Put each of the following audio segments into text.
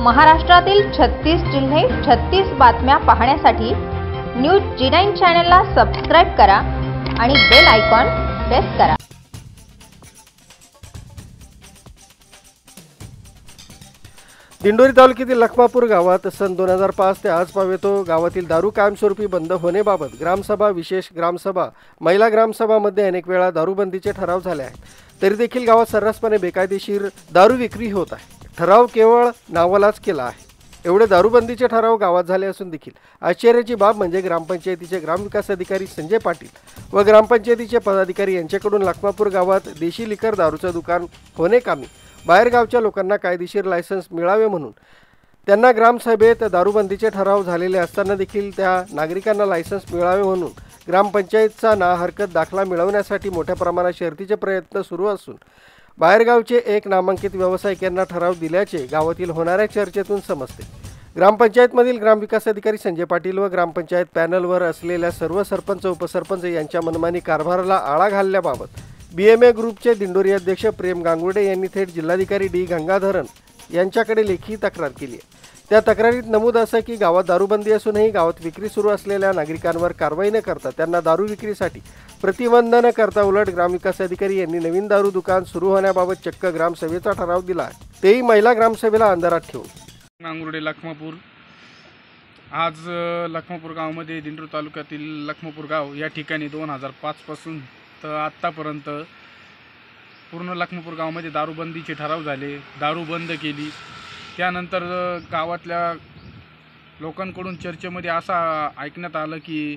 महाराष्ट्रातील छत्तीस जिल्हे छत्तीस बातम्या पाहण्यासाठी न्यूज जी नाईन चॅनलला सबस्क्राईब करा आणि बेल आयकॉन प्रेस करा. दिंडोरी तालुक्यातील लखमापूर गावात सन दोन हजार पाच ते आज पावेतो गावातील दारू कायमस्वरूपी बंद होण्याबाबत ग्रामसभा विशेष ग्रामसभा महिला ग्रामसभामध्ये अनेक वेळा दारूबंदीचे ठराव झाले आहेत. तरी देखील गावात सर्रासपणे बेकायदेशीर दारू विक्री होत आहे. ठराव केवळ नावालाच केला आहे. एवढे दारूबंदीचे ठराव गावात झाले असून देखील आश्चर्याची बाब म्हणजे ग्रामपंचायतीचे ग्रामविकास अधिकारी संजय पाटील व ग्रामपंचायतीचे पदाधिकारी यांच्याकडून लखमापूर गावात देशी लिकर दारूचं दुकान होणे कामी. बाहेरगावच्या लोकांना कायदेशीर लायसन्स मिळावे म्हणून त्यांना ग्रामसभेत दारूबंदीचे ठराव झालेले असताना देखील त्या नागरिकांना लायसन्स मिळावे म्हणून ग्रामपंचायतचा ना हरकत दाखला मिळवण्यासाठी मोठ्या प्रमाणात शर्तीचे प्रयत्न सुरू असून बाहेरगावचे एक नामांकित व्यावसायिक यांना ठराव दिल्याचे गावातील होणाऱ्या चर्चेतून समजते. ग्रामपंचायतमधील ग्रामविकास अधिकारी संजय पाटील व ग्रामपंचायत पॅनलवर असलेल्या सर्व सरपंच उपसरपंच यांच्या मनमानी कारभाराला आळा घालण्याबाबत बी एम ए ग्रुपचे दिंडोरी अध्यक्ष प्रेम गांगुर्डे यांनी थेट जिल्हाधिकारी डी गंगाधरन यांच्याकडे लेखी तक्रार केली आहे. त्या तक्रारीत नमूद असं की गावात दारूबंदी असूनही गावात विक्री सुरू असलेल्या नागरिकांवर कारवाई न करता त्यांना दारू विक्रीसाठी प्रतिबंध न करता उलट ग्रामविकास अधिकारी यांनी नवीन दारू दुकान सुरू होण्याबाबत चक्क ग्रामसभेचा ठराव दिला आहे. तेही महिला ग्रामसभेला अंधारात ठेवून. नांगुर्डे लखमापूर. आज लखमापूर गावामध्ये दिंडोरी तालुक्यातील लखमापूर गाव या ठिकाणी दोन हजार पाचपासून तर आत्तापर्यंत पूर्ण लखमापूर गावामध्ये दारूबंदीचे ठराव झाले. दारू बंद केली. त्यानंतर गावातल्या लोकांकडून चर्चेमध्ये असा ऐकण्यात आलं की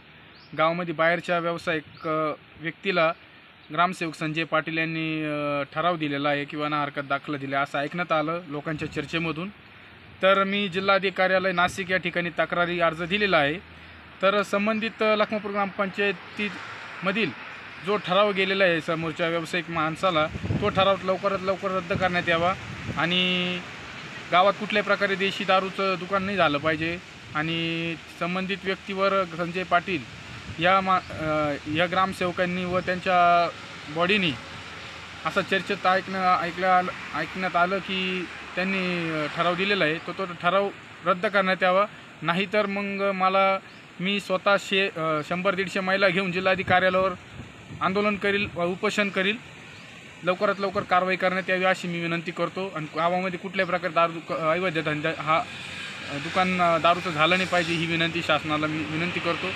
गावामध्ये बाहेरच्या व्यावसायिक व्यक्तीला ग्रामसेवक संजय पाटील यांनी ठराव दिलेला आहे किंवा ना हरकत दाखला दिला असं ऐकण्यात आलं लोकांच्या चर्चेमधून. तर मी जिल्हाधिकार्यालय नाशिक या ठिकाणी तक्रारी अर्ज दिलेला आहे. तर संबंधित लखमापूर ग्रामपंचायतीमधील जो ठराव गेलेला आहे समोरच्या व्यावसायिक माणसाला तो ठराव लवकरात लवकर रद्द करण्यात यावा आणि गावात कुठल्याही प्रकारे देशी दारूचं दुकान नाही झालं पाहिजे. आणि संबंधित व्यक्तीवर संजय पाटील या मा या ग्रामसेवकांनी व त्यांच्या बॉडीनी असं चर्चेत ऐकणं ऐकल्या आलं ऐकण्यात आलं की त्यांनी ठराव दिलेला आहे. तो तो ठराव रद्द करण्यात यावा. नाहीतर मग मला मी स्वतः शे शंभर दीडशे महिला घेऊन जिल्हाधिकारी कार्यालयावर आंदोलन करील व उपोषण करील. लवकरात लवकर कारवाई करण्यात यावी अशी मी विनंती करतो. आणि गावामध्ये कुठल्याही प्रकारे दारू दुक अवैध धंदा हा दुकान दारूचं झालं नाही पाहिजे ही विनंती शासनाला मी विनंती करतो.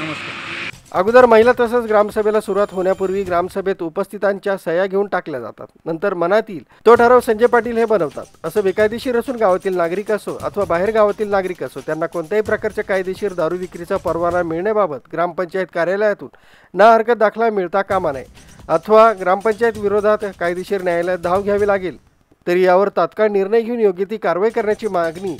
नमस्कार. अगोदर महिला तसंच ग्रामसभेला सुरुवात होण्यापूर्वी ग्रामसभेत उपस्थितांच्या सह्या घेऊन टाकल्या जातात. नंतर मनातील तो ठराव संजय पाटील हे बनवतात. असं बेकायदेशीर असून गावातील नागरिक असो अथवा बाहेर गावातील नागरिक असो त्यांना कोणत्याही प्रकारच्या कायदेशीर दारू विक्रीचा परवाना मिळण्याबाबत ग्रामपंचायत कार्यालयातून ना हरकत दाखला मिळता कामा नये अथवा ग्रामपंचायत विरोधात कायदेशीर न्यायालयात धाव घ्यावी लागेल. तरी यावर तात्काळ निर्णय घेऊन योग्य ती कारवाई करण्याची मागणी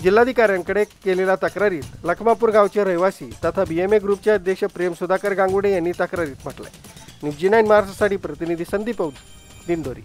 जिल्हाधिकाऱ्यांकडे केलेल्या तक्रारीत लखमापूर गावचे रहिवासी तथा बी एम ए ग्रुपचे अध्यक्ष प्रेम सुधाकर गांगुडे यांनी तक्रारीत म्हटलंय. न्यूज जी नाईन महाराष्ट्रासाठी प्रतिनिधी संदीप औद दिंडोरी.